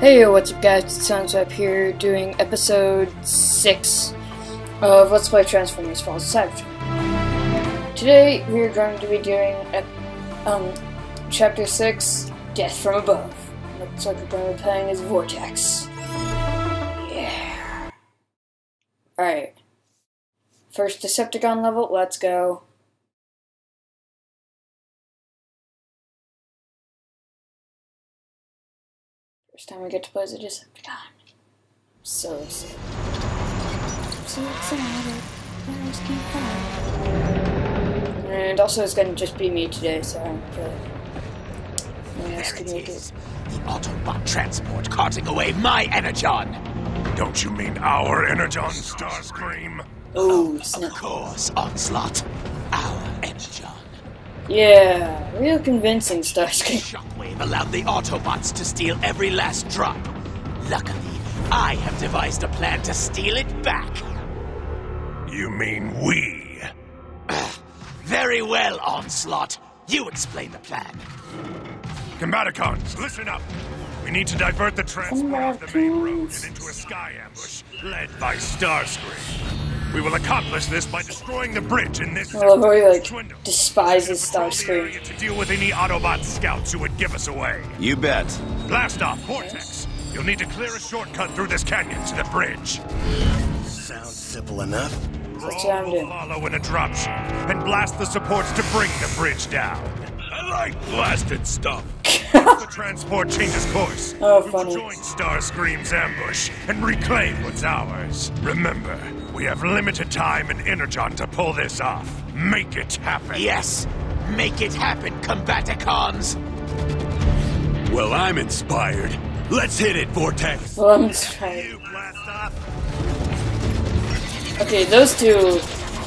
Hey, what's up guys, it's Soundswipe here doing episode 6 of Let's Play Transformers Falls Cybertron. Today we are going to be doing um, Chapter 6, Death from Above. Looks like we're going to be playing as Vortex. Yeah. Alright. First Decepticon level, let's go. First time we get to play as a Decepticon. So excited. So excited. And also it's gonna just be me today, so I'm good. No one There can it is. The Autobot transport carting away my Energon. Don't you mean our Energon Starscream? Oh, Of snap. course, Onslaught. Our Energon. Yeah, real convincing, Starscream. Shockwave allowed the Autobots to steal every last drop. Luckily, I have devised a plan to steal it back. You mean we? Very well, Onslaught. You explain the plan. Combaticons, listen up. We need to divert the transport off the main road and into a sky ambush led by Starscream. We will accomplish this by destroying the bridge in this. I love how he, like, despises Patrol the Starscream. To deal with any Autobot scouts who would give us away. You bet. Blast off, Vortex. You'll need to clear a shortcut through this canyon to the bridge. Sounds simple enough. That's what I'm doing. follow in a dropship and blast the supports to bring the bridge down. I like blasted stuff. Once the transport changes course, Oh, we funny. will join Starscream's ambush and reclaim what's ours. Remember, we have limited time and energon to pull this off. Make it happen. Yes, make it happen, Combaticons. Well, I'm inspired. Let's hit it, Vortex. Well, I'm trying. You blast off. Okay, those two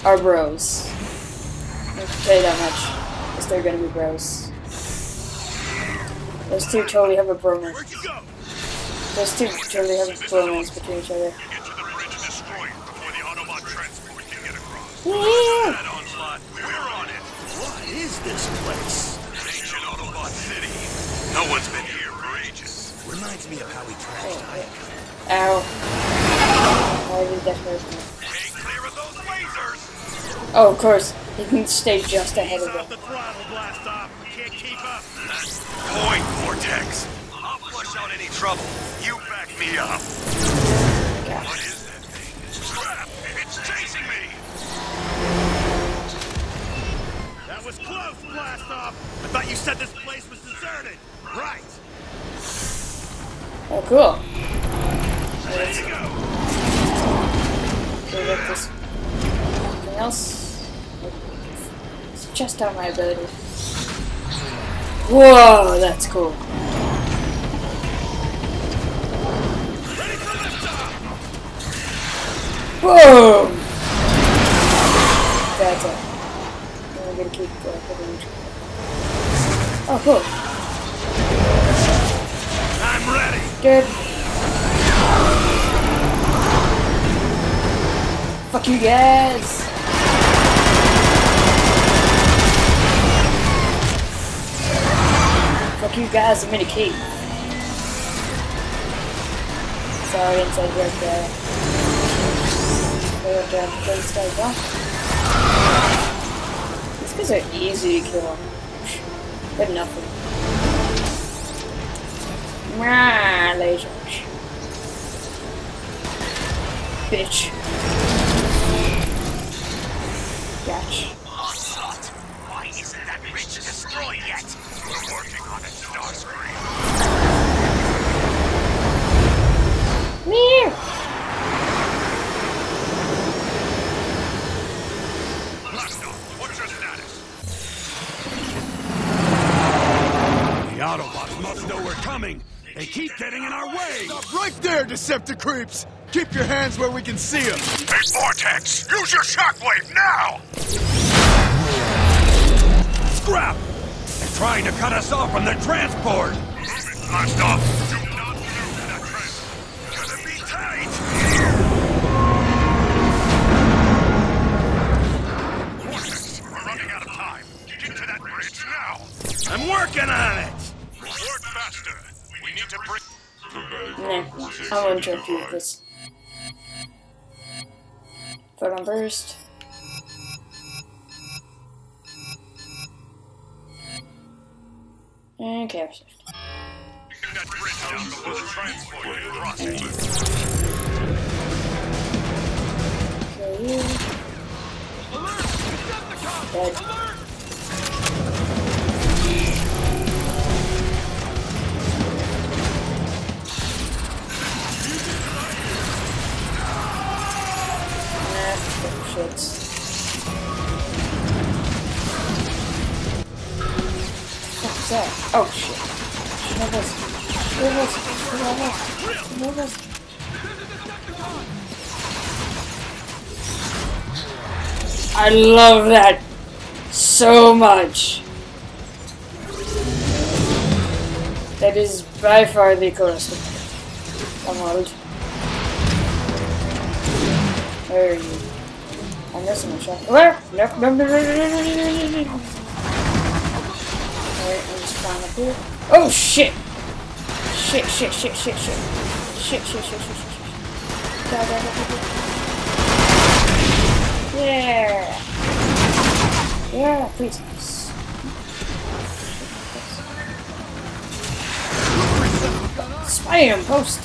are bros. I can tell you that much. Because they're gonna be bros. Those two totally have a bromance. Where'd you go? Those two totally have a bromance between each other. Get to the bridge and destroy it before the Autobot transport can get across. Yeah. That onslaught, we're on it. What is this place? Ancient Autobot City. No one's been here for ages. Reminds me of how we trashed Iacon. Ow. Why did that hurt me? Stay clear of those lasers. Oh, of course. He can stay just ahead of Off them. the throttle, blast off. Can't keep up. Point, Vortex. I'll flush out any trouble. You back me up. What was close, blast off. I thought you said this place was deserted. Right. Oh, cool. There you go. Go get this. Anything else? It's just out my ability. Whoa, that's cool. Ready Now we're gonna keep uh, putting Oh, cool. I'm ready. Good. Fuck you guys! Fuck you guys, I'm in a cave. Sorry, inside right there. Go down to these guys off. These guys are easy to kill. But nothing. Mwah, lasers. Bitch. Gotcha. Onslaught, why isn't that bridge destroyed yet? We're working on. They keep getting in our way. Stop right there, Decepticreeps. Keep your hands where we can see them. Hey, Vortex! Use your shockwave now! Scrap! They're trying to cut us off from the transport. Move off! Do not move that train! Gonna tight! Vortex, we're running out of time. Get to that bridge now! I'm working on it. Nah, I won't jump you with this. On first. Okay, I'm I love that so much. That is by far the coolest one. Come hold. Where are you? I'm missing a shot. Where? Nope, nope, nope, Alright, I'm just flying up here. Oh shit! Shit, shit, shit, shit, shit. Shit, shit, shit, shit, shit, shit. Yeah! Yeah, please. Spam post!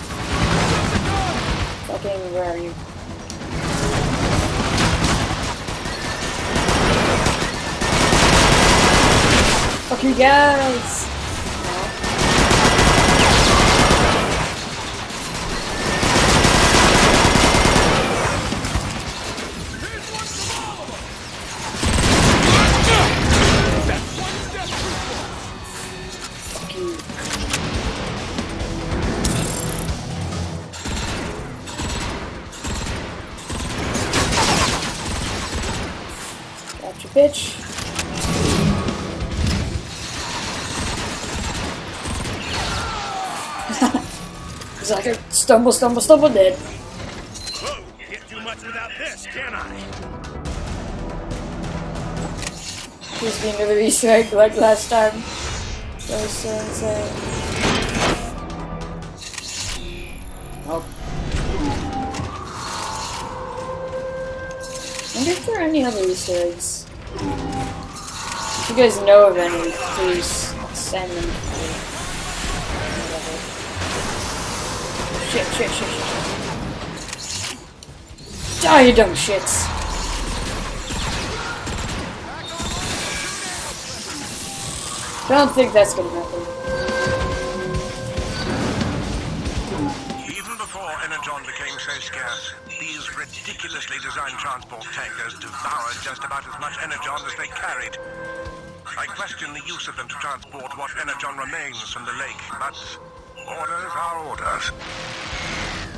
Fucking, where are you? Fuck you guys! Stumble, stumble, stumble, dead. Whoa, can't do much without this, can I? He's being really sick like last time. That was so insane. Oh. wonder if there are any other Easter eggs. If you guys know of any, please send them. Shit, shit, shit, shit. Die, ah, you dumb shits! Don't think that's gonna happen. Even before Energon became so scarce, these ridiculously designed transport tankers devoured just about as much Energon as they carried. I question the use of them to transport what Energon remains from the lake, but orders are orders.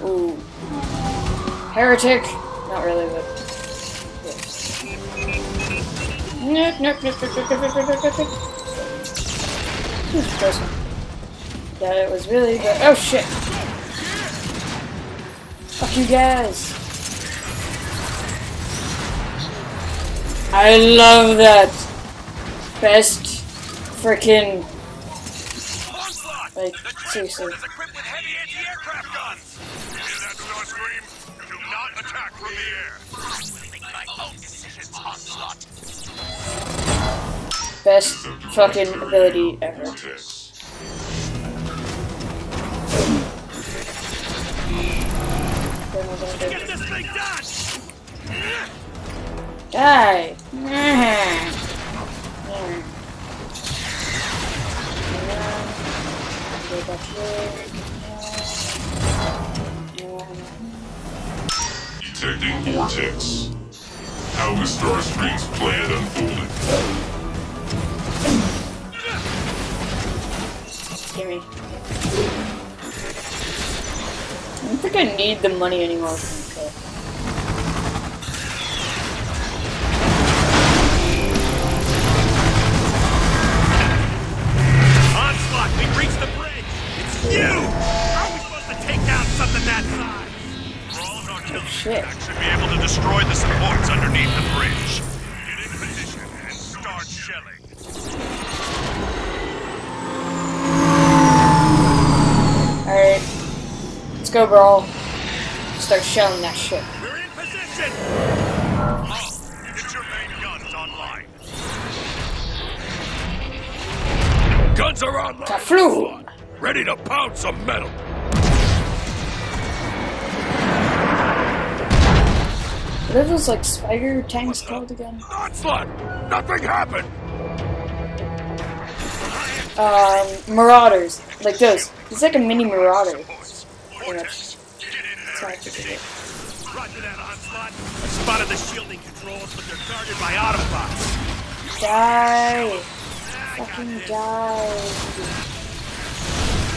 Ooh. Heretic? Not really, but. Nope, nope, nope, nope, nope, nope, nope, person? Hmm, yeah, it was really good. Oh shit! Fuck you guys! I love that! Best freaking. Like, seriously. Best fucking ability ever. Get! Die! Detecting vortex. How is Starscream's plan unfolding? Gimme. I don't think I need the money anymore. Okay. Onslaught, we've reached the bridge! It's you! How are we supposed to take down something that size? Brawl's artillery shit. should be able to destroy the supports underneath the bridge. Get in position and start shelling. Alright. Go, Brawl. Start shelling that shit. We're in position! Oh, your main guns online. Guns are online! Kafloon! Ready to pound some metal! What are those like spider tanks called again? Onslaught! Nothing happened! Um, marauders. Like those. It's like a mini marauder. Pretty much. Get in That's there! how I it. Roger that, Onslaught. I spotted the shielding controls, but they're guarded by Autobots. Die! Fucking die!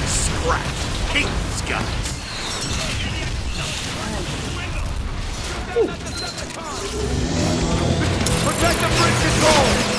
Scrap! These guys! Protect the bridge control!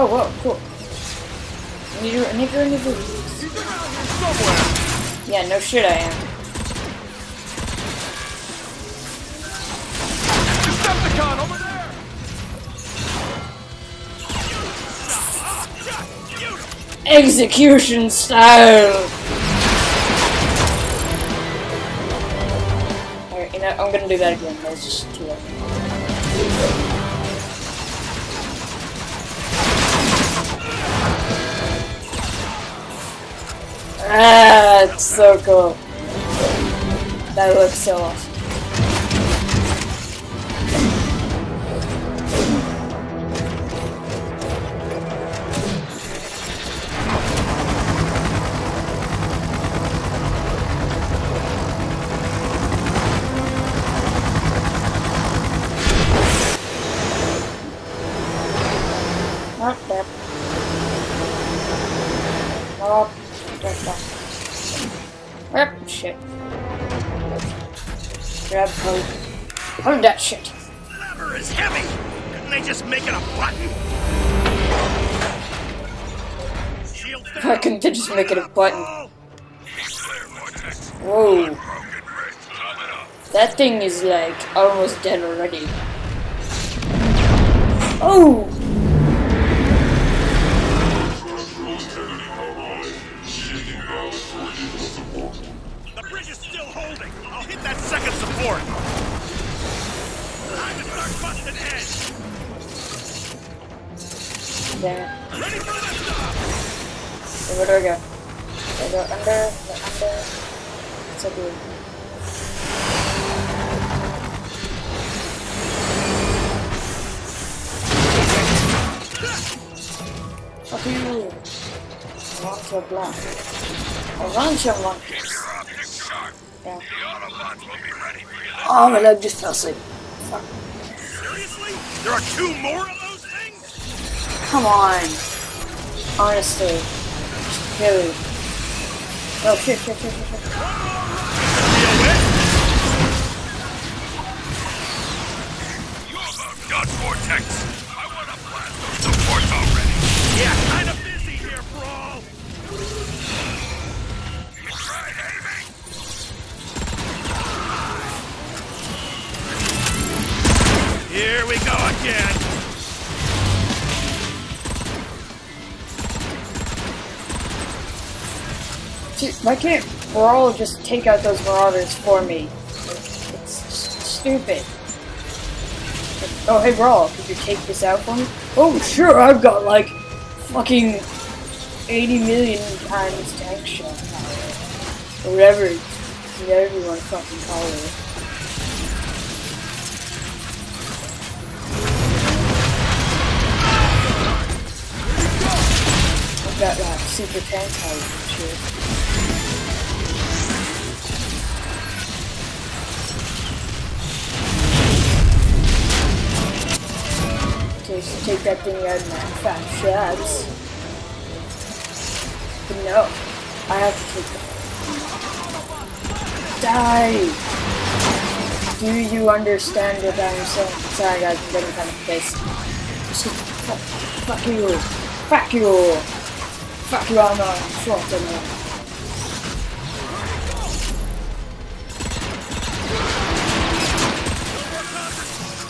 Oh, whoa, cool. I need a nigger in the boots. Yeah, no shit I am. Decepticon over there! Execution style! Alright, you know, I'm gonna do that again. That was just too late. Ah, it's so cool. That looks so awesome. Hold that shit. Lever is heavy! Couldn't they just make it a button? Shields down! Why couldn't they just make it a button? Whoa. That thing is like almost dead already. Oh! Damn it. So where do I go? Do I go under? Go under? What's I do? Fuck you! Launcher block. Launcher monkeys. Yeah. Oh, my leg just fell asleep. Fuck. Seriously? There are two more of those things? Come on. Honestly. Really. Oh, shit, shit, shit? I supports already. Yeah, busy here, Brawl. Here we go again. Why can't Brawl just take out those marauders for me? It's stupid. Oh, hey Brawl, could you take this out for me? Oh, sure, I've got like fucking 80 million times tank shot power. Or whatever, whatever you want to fucking call it. Got like super tank and shit. Take that thing out of my fat shots. But no, I have to take the Die! Do you understand what I'm saying? Sorry guys, I'm getting kind of pissed. Fuck, fuck you! Fuck you! Fuck you, I'm not fucking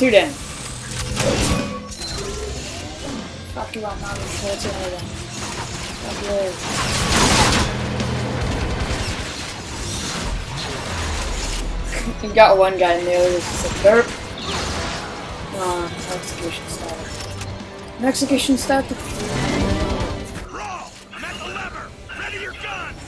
Dude in. Not Schwarzenegger. Fuck you. got one guy in there that's just a derp. Uh, execution style. An execution the guns!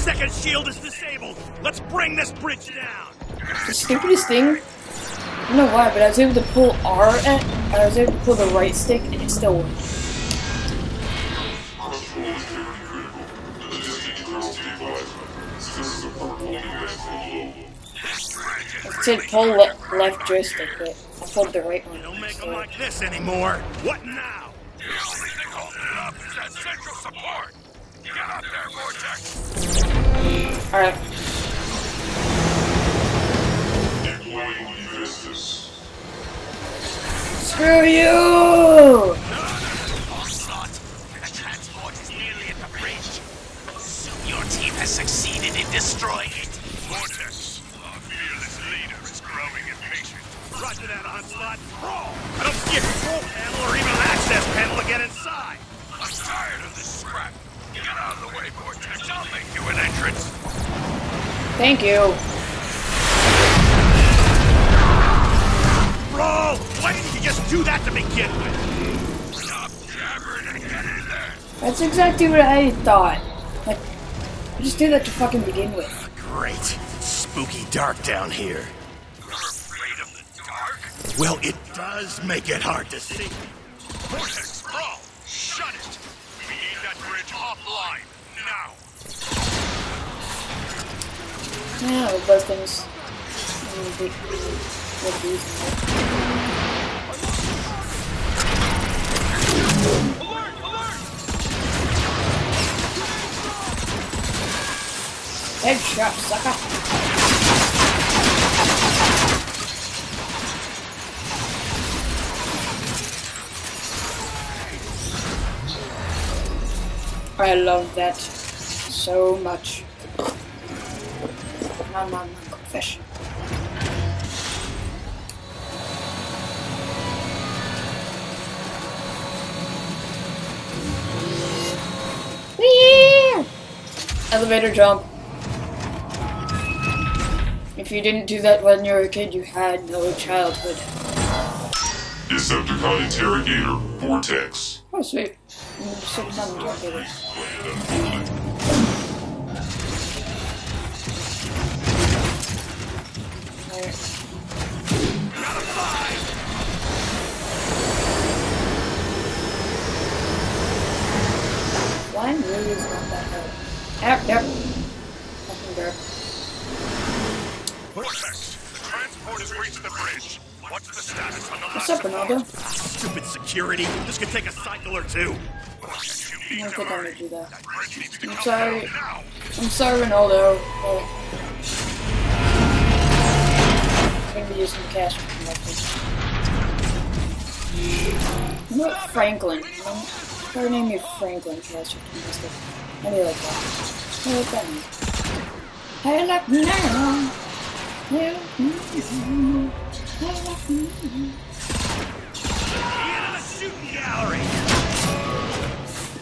Second shield is disabled. Let's bring this bridge down. The stupidest thing, I don't know why, but I was able to pull R at, I was able to pull the right stick and it still worked. I said pull le left joystick, but I pulled the right one. Don't make them like this anymore. What now? The only thing holding it up is that central support. Get there, Vortex. Alright, Deploying screw you! Do that to fucking begin with. Great. Spooky dark down here. You're afraid of the dark? Well, it does make it hard to see. Vortex, roll! Shut it! We need that bridge offline. Now! Yeah, with those things. would be useful. Headshot, sucker. I love that so much. Fish. Elevator jump. If you didn't do that when you were a kid, you had no childhood. Decepticon Interrogator. Vortex. Oh, sweet. Six on the interrogator. Plan unfolding. Alright. Flying really is not that hard. Yep, yep. Fucking derp. Reached the bridge. What's the status on the What's up, Ronaldo? Stupid security. This could take a cycle or two. I don't think I'm gonna do that. That bridge needs to I'm sorry. I'm sorry, Ronaldo. I'm gonna using the cash You know what? Franklin. You know, Her name is Franklin Cash Optimistic. How do you like that? You like that name? Hey, now! Yeah.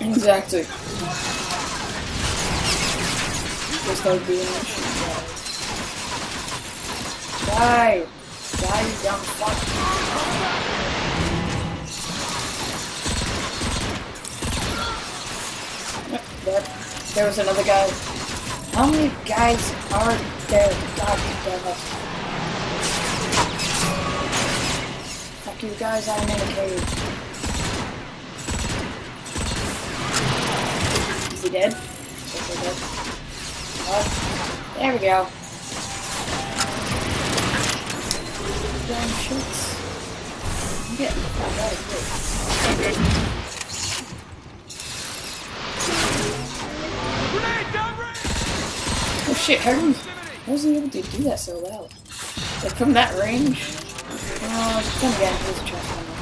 Exactly. Just like shit Die! Die, you dumb fuck. Yep, there was another guy. How many guys are there? God damn. Fuck you guys, I'm in a cave. Is he dead? He dead? There we go. damn shits. I'm getting the fuck out of here. Oh shit, how, did, how was he able to do that so well? Like from that range? Oh, then again, he's a transformer.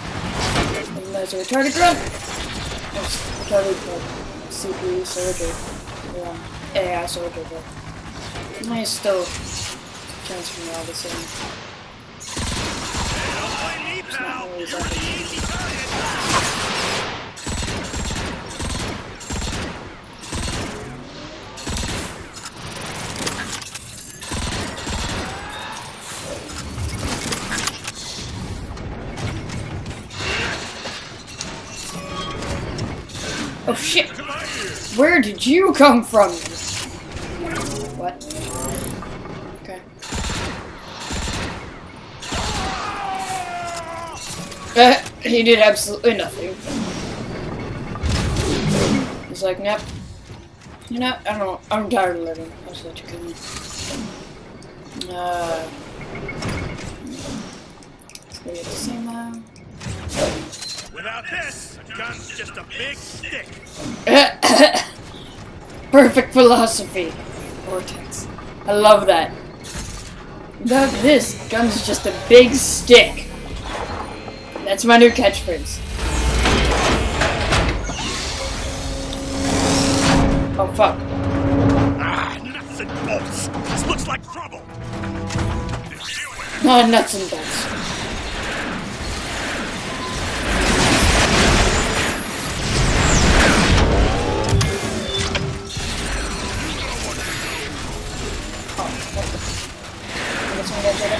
Even though it's a retarded grunt! It's retarded like, CPU soldier. Um, AI soldier, but he's still transformer all the same. Oh shit! Where did you come from? What? Okay. Uh, he did absolutely nothing. He's like, nope. You know, I don't. I'm tired of living. Just let you me. Uh. Let's go get the same one. Without this, gun's just a big stick. Perfect philosophy. Vortex. I love that. Without this, gun's just a big stick. That's my new catchphrase. Oh fuck. Ah, nuts and bolts. This looks like trouble. Oh, nuts and bolts.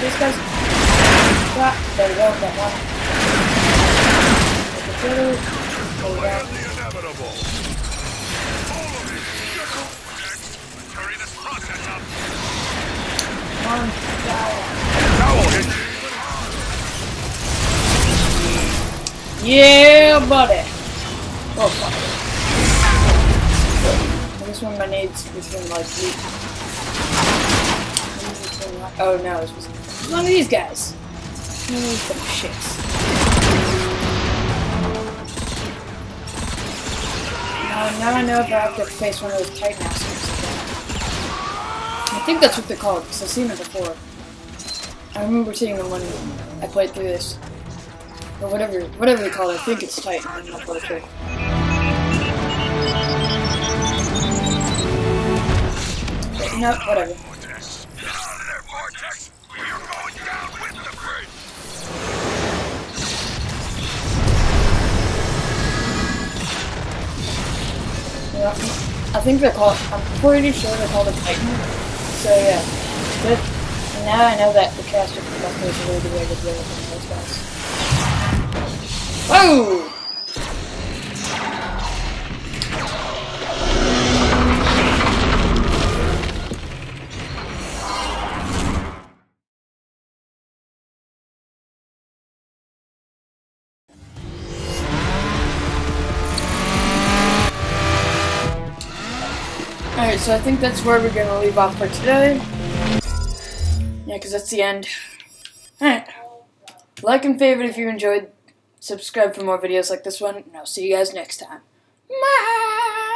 These guys. Ah, there we go, got one. Get the we go. The inevitable. Follow me. Hurry this process up. One, die. Hit. Yeah, buddy. Oh fuck. This one my needs between like weak. Oh no, it's just one of these guys. One of these. Now, I know if I have to face one of those Titan again. I think that's what they're called, because I've seen them before. I remember seeing them when I played through this. Or whatever, whatever they call it. I think it's Titan. I'm not quite sure. But, whatever. I think they're called. I'm pretty sure they're called a Titan. So yeah. And now I know that the caster is really the way to deal with those guys. Whoa! So I think that's where we're gonna leave off for today. Yeah, because that's the end. Alright. Like and favorite if you enjoyed. Subscribe for more videos like this one, and I'll see you guys next time. Bye!